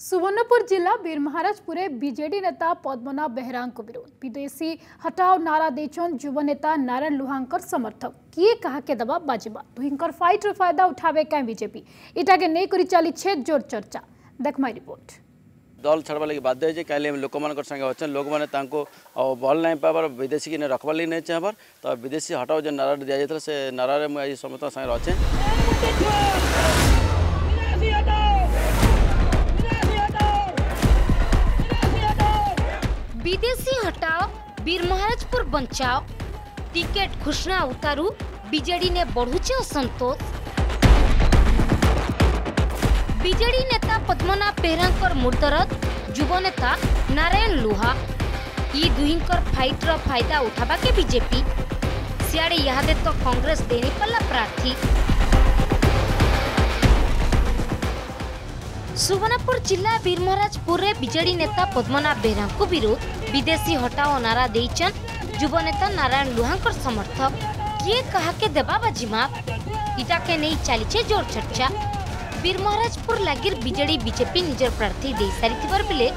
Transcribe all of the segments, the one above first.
सुवर्णपुर जिला बीरमहाराजपुरे बीजेडी नेता पद्मना बेहरांक विरोध विदेशी हटाओ नारा दे युव नेता नारायण लुहांकर समर्थक किए कहा के दबा बाजिबा फाइट रो फायदा उठावे कहीं बीजेपी इटा के नहीं करी चली छे जोर चर्चा देख माई रिपोर्ट दल ছাড়বার लगे बाध्य হয়েছে কাইলে লোক মানকর সঙ্গে অছেন লোক মানে তাঁকু ভাল নাই পাবার বিদেশী কিনে রাখবার লাগে নাই চাহবার তো বিদেশী হটাও যে নারা से नारा मुझे समस्त মুই अच्छे પીર મહારાજપુર બંચાવ ટિકિટ ઘોષણા ઉતારુ બીજેડીને બઢુଛି ଅସନ୍ତୋଷ ବିଜେଡି ନେତା ପଦ୍ମନାଭ ବେହେରାଙ୍କର ମୁର୍ଦ୍ଦରଦ ଯୁବନେତା ନାରାୟଣ ଲୁହା ଇ ଦୁହିଁଙ୍କର ଫାଇଟ୍ର ଫାଇଦା ଉଠାବାକେ ବିଜେପି ସିଆଡ଼େ ଇହାଦେ ତ କଂଗ୍ରେସ ଡେରିପଲା ପ୍ରାର୍ଥୀ ସୁବର୍ଣ୍ଣପୁର ଜିଲ୍ଲା ବୀରମହାରାଜପୁରରେ ବିଜେଡି ନେତା ପଦ୍ମନାଭ ବେହେରାଙ୍କୁ ବିରୋଧ विदेशी हटाओ नारा देचन युव नेता नारायण लुहांकर समर्थक किए कहा के देवा बाजी माप इटा के नहीं चली जोर चर्चा वीर महाराजपुर लगिर विजेडी बीजेपी निजर प्रार्थी दे सारी बेले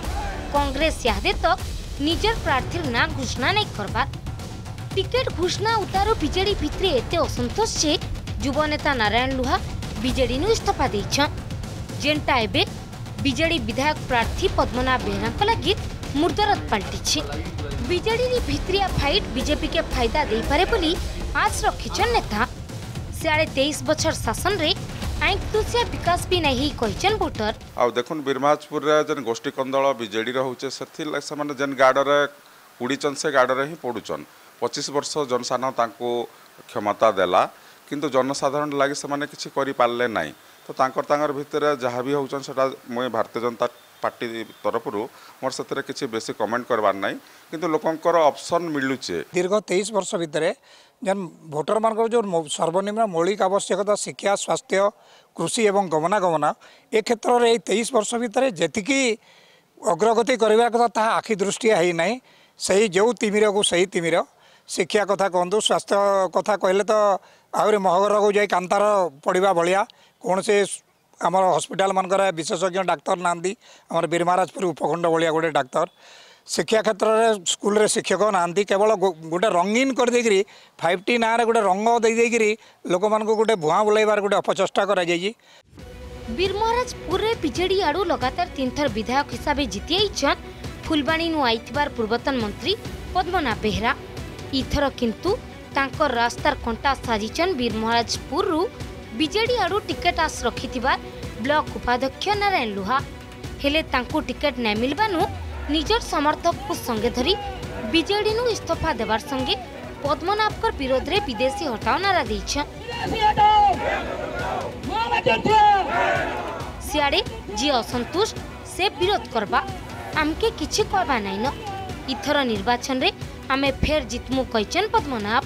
कांग्रेस यादे तक निजर प्रार्थी ना घोषणा नहीं करबार টিকেট घोषणा উত্তারু বিজেডি ভিতরে এতে असंतोष যে যুব নেতা নারায়ণ লুহা বিজেডি इस्तफा ইস্তফা দিয়েছেন যেটা এবে विधायक प्रार्थी पद्मनाभ बेहरा বেহরা লাগি मुर्दरत पलटिछि विजेडी भितरिया फाइट बीजेपी के फायदा दे पारे बोली आश रखिछन नेता सियाड़े तेईस बछर शासन रे ଆଇଁତୁସିଆ ବିକାଶ ବି ନାହିଁ କହିଛନ୍ ଭୋଟର ଆଉ ଦେଖୁନ୍ ବିରମାଜପୁରରେ ଯେନ୍ ଗୋଷ୍ଠୀ କନ୍ଦଳ ବିଜେଡ଼ିର ହଉଛେ ସେଥିର୍ ସେମାନେ ଯେନ୍ ଗାଡ଼ରେ ଉଡ଼ିଛନ୍ ସେ ଗାଡ଼ରେ ହିଁ ପଡ଼ୁଛନ୍ ପଚିଶ ବର୍ଷ ଜନସାଧାରଣ ତାଙ୍କୁ କ୍ଷମତା ଦେଲା କିନ୍ତୁ ଜନସାଧାରଣ ଲାଗି ସେମାନେ କିଛି କରିପାରିଲେ ନାହିଁ ତ ତାଙ୍କର ତାଙ୍କର ଭିତରେ ଯାହା ବି ହଉଛନ୍ ସେଟା ମୁଇଁ ଭାରତୀୟ ଜନତା ପାର୍ଟି ତରଫରୁ ମୋର ସେଥିରେ କିଛି ବେଶୀ କମେଣ୍ଟ କରବାର ନାହିଁ କିନ୍ତୁ ଲୋକଙ୍କର ଅପସନ୍ ମିଳୁଛେ ଦୀର୍ଘ ତେଇଶ ବର୍ଷ ଭିତରେ ଯେନ୍ ଭୋଟରମାନଙ୍କର ଯେଉଁ ସର୍ବନିମ୍ନ ମୌଳିକ ଆବଶ୍ୟକତା ଶିକ୍ଷା ସ୍ୱାସ୍ଥ୍ୟ କୃଷି ଏବଂ ଗମନାଗମନ ଏ କ୍ଷେତ୍ରରେ ଏଇ ତେଇଶ ବର୍ଷ ଭିତରେ ଯେତିକି ଅଗ୍ରଗତି କରିବା କଥା ତାହା ଆଖି ଦୃଷ୍ଟିଆ ହୋଇନାହିଁ ସେହି ଯେଉଁ ତିମିରକୁ ସେହି ତିମିର ଶିକ୍ଷା କଥା କୁହନ୍ତୁ ସ୍ୱାସ୍ଥ୍ୟ କଥା କହିଲେ ତ ଆହୁରି ମହଗରକୁ ଯାଇ କାନ୍ତାର ପଡ଼ିବା ଭଳିଆ କୌଣସି আমার হসপিটাল মানকরে বিশেষজ্ঞ ডাক্তার না আমার বীরমারাজপুর উপখণ্ড ভাগ গোটে ডাক্তার শিক্ষা ক্ষেত্রে স্কুলের শিক্ষক না কেবল গোটে রঙিন দিয়ে ফাইভ টি না গোটে রঙ দিয়ে লোক মানুষ গোটে ভুয়া বুলাইবার গোটে অপচেষ্টা করা যাই বীরমহারাজপুরের বিজেডি আড়ু লগাতার তিন থর বিধায়ক হিসাবে জিতি আইছন ফুলবাণী নু আইথিবার পূর্বতন মন্ত্রী পদ্মনা বেহরা ইথর কিন্তু তাঙ্কর রাস্তার কণ্টা সাজিছেন বীরমহারাজপুরু ବିଜେଡି ଆଡ଼ୁ ଟିକେଟ୍ ଆଶ ରଖିଥିବା ବ୍ଲକ ଉପାଧ୍ୟକ୍ଷ ନାରାୟଣ ଲୁହା ହେଲେ ତାଙ୍କୁ ଟିକେଟ୍ ନ ମିଳିବାନୁ ନିଜର ସମର୍ଥକକୁ ସଙ୍ଗେ ଧରି ବିଜେଡ଼ିରୁ ଇସ୍ତଫା ଦେବାର ସଙ୍ଗେ ପଦ୍ମନାଭଙ୍କ ବିରୋଧରେ ବିଦେଶୀ ହଟାଓ ନାରା ଦେଇଛନ୍ ସିଆଡ଼େ ଯିଏ ଅସନ୍ତୁଷ୍ଟ ସେ ବିରୋଧ କରବା ଆମକେ କିଛି କହିବା ନାଇଁନ ଇଥର ନିର୍ବାଚନରେ ଆମେ ଫେର୍ ଜିତମୁ କହିଛନ୍ ପଦ୍ମନାଭ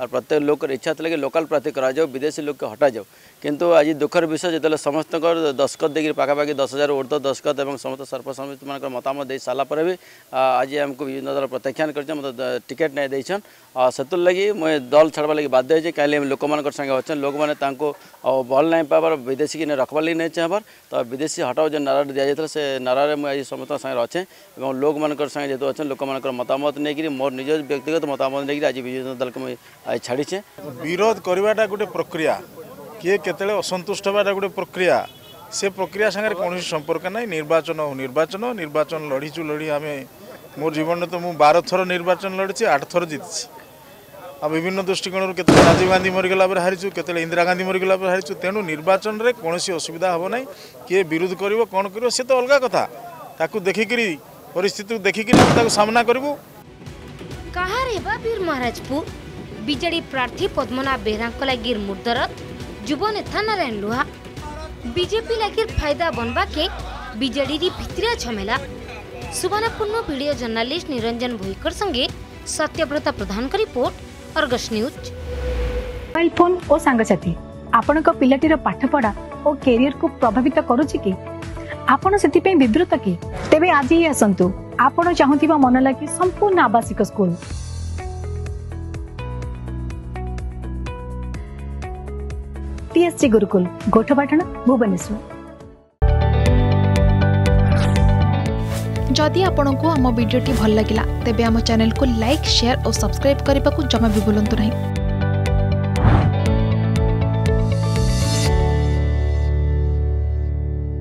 और प्रत्येक लोक इच्छा थी कि लोकाल प्रार्थी कराओ विदेशी लोक हटा जाओ कितु आज दुखर विषय जो समस्त दस्खत देकर पाखापाखि दस हजार ऊर्ध दस्खत और समस्त सर्वसम्मति मान मतामत सारापर भी आज आमको विभिन्न दल प्रत्याख्यन कर मतलब टिकेट नहीं देन से लगी मुझे दल छाड़ा लगे बाध्य कहीं लोक मांगे अच्छे लोक मैंने भल नहीं पावर विदेशी की रखबार लगे नहीं चाहबार तो विदेशी हटाओ जो नारा दि जाता से नारा में आज समस्त सागर अच्छे और लोक मांगे जेहतु अच्छे लोक मतामत नहीं मोर निज व्यक्तिगत मतामत नहीं आज जनता दल को ছাড়িছে বিরোধ করাটা গোটে প্রক্রিয়া কি কেতলে অসন্তুষ্ট হওয়াটা গোটে প্রক্রিয়া সে প্রক্রিয়া সাথে কোণী সম্পর্ক নাই নির্বাচন নির্বাচন নির্বাচন লড়িছু লড়ি আমি ମୋ ଜୀବନରେ ତ ମୁଁ ବାର ଥର ନିର୍ବାଚନ ଲଢ଼ିଛି ଆଠ ଥର ଜିତିଛି ଆଉ ବିଭିନ୍ନ ଦୃଷ୍ଟିକୋଣରୁ କେତେବେଳେ ରାଜୀବ ଗାନ୍ଧୀ ମରିଗଲା ପରେ ହାରିଛୁ କେତେବେଳେ ଇନ୍ଦିରା ଗାନ୍ଧୀ ମରିଗଲା ପରେ ହାରିଛୁ ତେଣୁ ନିର୍ବାଚନରେ କୌଣସି ଅସୁବିଧା ହେବ ନାହିଁ କିଏ ବିରୋଧ କରିବ କ'ଣ କରିବ ସେ ତ ଅଲଗା କଥା ତାକୁ ଦେଖିକିରି ପରିସ୍ଥିତିକୁ ଦେଖିକିରି ତାକୁ ସାମ୍ନା କରିବୁ କାହାର ହେବା ବୀର ମହାରାଜପୁର ବିଜେଡି ପ୍ରାର୍ଥୀ ପଦ୍ମନାଭ ବେହେରାଙ୍କ ଲାଗି ମୁର୍ଦ୍ଦରତ ଯୁବ ନେତା ନାରାୟଣ ଲୁହା ବିଜେପି ଲାଗି ଫାଇଦା ବନବାକେ ବିଜେଡି ଭିତିରିଆ ଝମେଲା ସୁବର୍ଣ୍ଣପୂର୍ଣ୍ଣ ଭିଡ଼ିଓ ଜର୍ଣ୍ଣାଲିଷ୍ଟ ନିରଞ୍ଜନ ଭୋଇକର ସଙ୍ଗେ ସତ୍ୟବ୍ରତ ପ୍ରଧାନଙ୍କ report Argus news mobile phone ଓ ସାଙ୍ଗସାଥୀ ଆପଣଙ୍କ ପିଲାଟିର ପାଠପଢ଼ା ଓ କ୍ୟାରିୟରକୁ ପ୍ରଭାବିତ କରୁଛି କି ଆପଣ ସେଥିପାଇଁ ବିବ୍ରତ କି ତେବେ ଆଜି ହିଁ ଆସନ୍ତୁ ଆପଣ ଚାହୁଁଥିବା ମନ ଲାଗି ସମ୍ପୂର୍ଣ୍ଣ ଆବାସିକ ସ୍କୁଲ पीएसजी गुरुकुल गोठपाटण भुवनेश्वर जदि आपण को आम भिडी भल लगा तेब चेल को लाइक सेयार और सब्सक्राइब करने को जमा भी बुलां नहीं